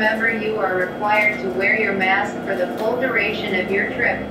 Remember you are required to wear your mask for the full duration of your trip.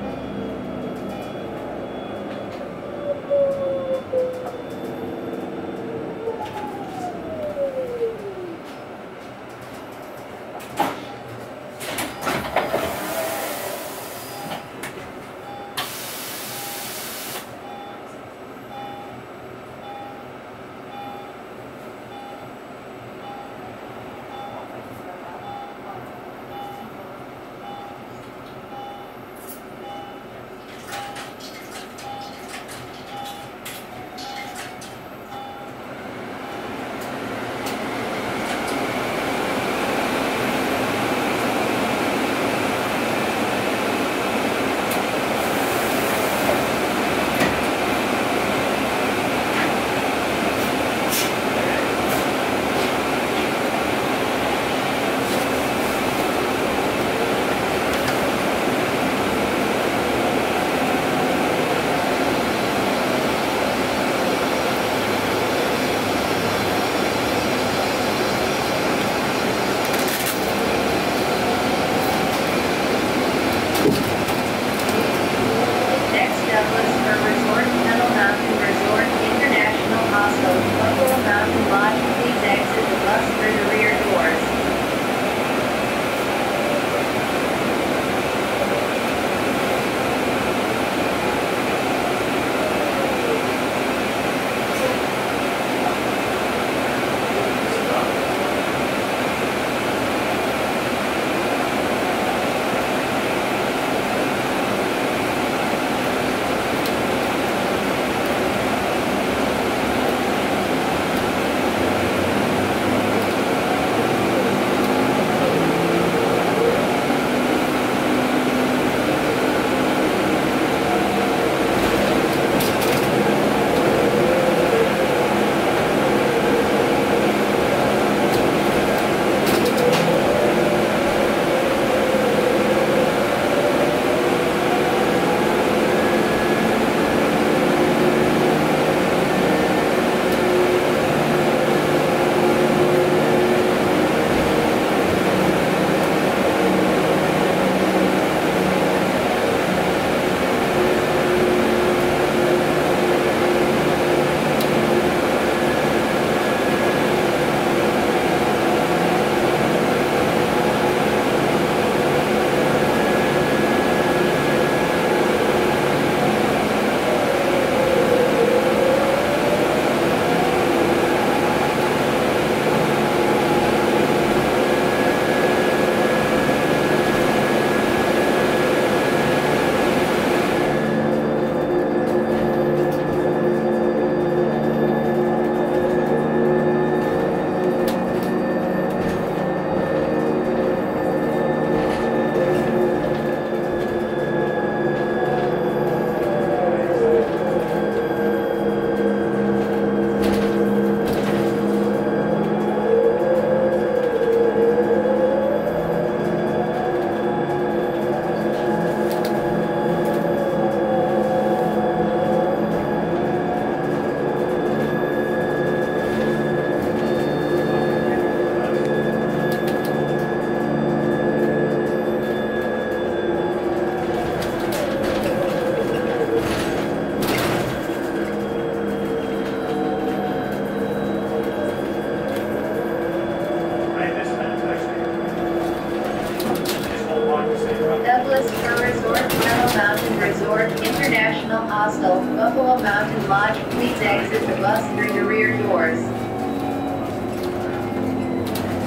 International Hostel, Buffalo Mountain Lodge, please exit the bus through the rear doors.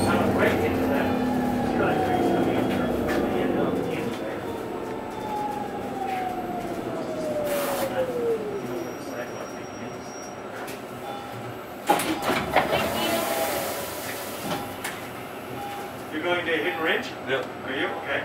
Sounds great into that. You're going to Hidden Ridge? Yep. Are you? Okay.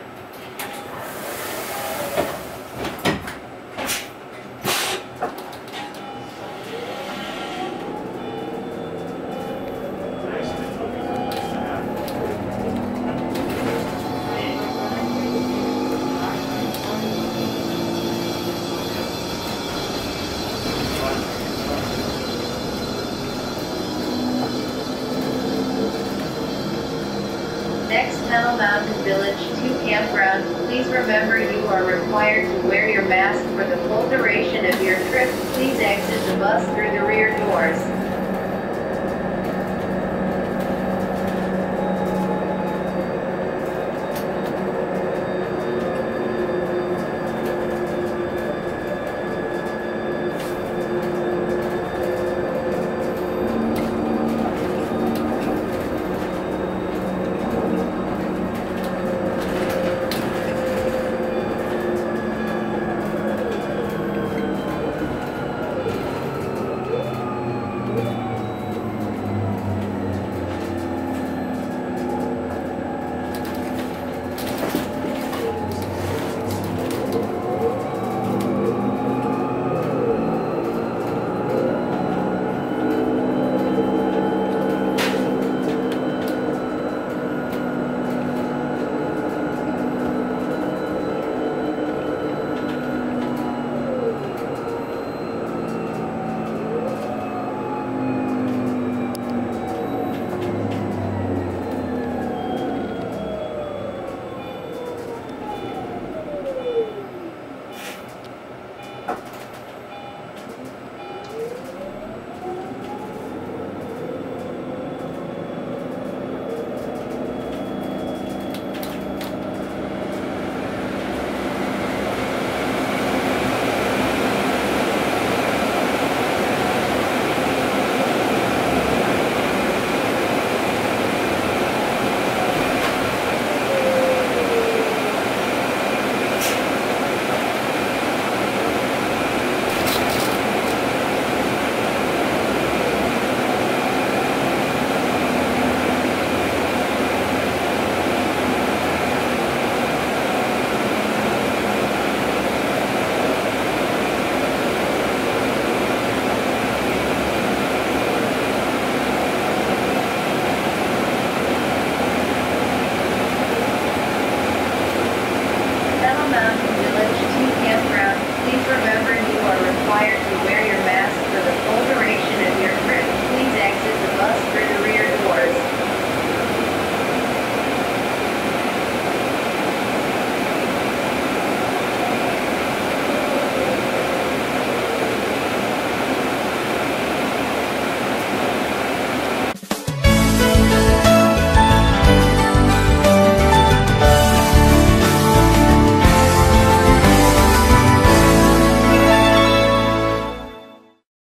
Tunnel Mountain Village 2 campground. Please remember you are required to wear your mask for the full duration of your trip. Please exit the bus through the rear doors.